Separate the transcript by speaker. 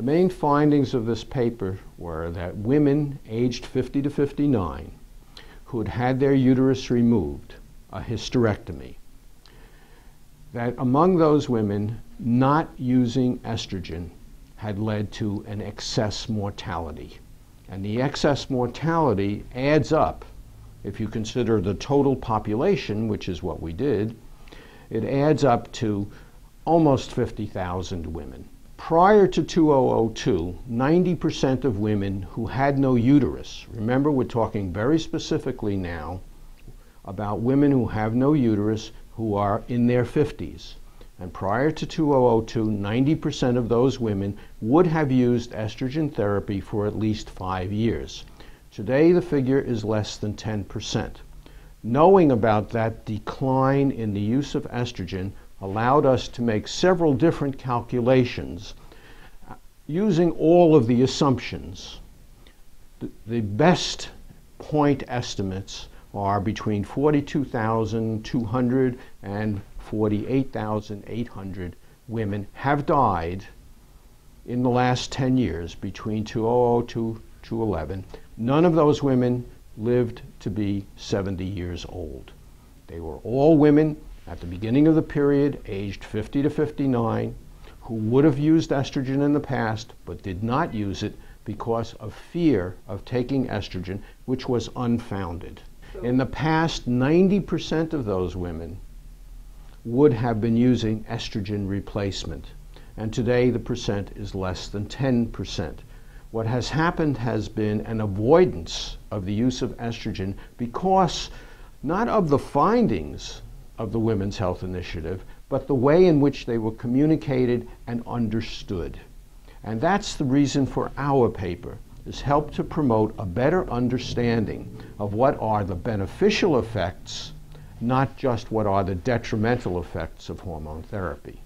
Speaker 1: The main findings of this paper were that women aged 50 to 59 who had had their uterus removed, a hysterectomy, that among those women not using estrogen had led to an excess mortality. And the excess mortality adds up, if you consider the total population, which is what we did, it adds up to almost 50,000 women. Prior to 2002, 90% of women who had no uterus, remember we're talking very specifically now about women who have no uterus who are in their 50s. And prior to 2002, 90% of those women would have used estrogen therapy for at least five years. Today, the figure is less than 10%. Knowing about that decline in the use of estrogen allowed us to make several different calculations using all of the assumptions. The, the best point estimates are between 42,200 and 48,800 women have died in the last 10 years between 2002 to 11. None of those women lived to be 70 years old. They were all women at the beginning of the period, aged 50 to 59, who would have used estrogen in the past but did not use it because of fear of taking estrogen, which was unfounded. In the past, 90% of those women would have been using estrogen replacement, and today the percent is less than 10%. What has happened has been an avoidance of the use of estrogen because not of the findings of the Women's Health Initiative, but the way in which they were communicated and understood. And that's the reason for our paper, is help to promote a better understanding of what are the beneficial effects, not just what are the detrimental effects of hormone therapy.